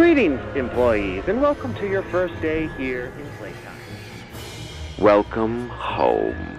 Greetings, employees, and welcome to your first day here in Playtime. Welcome home.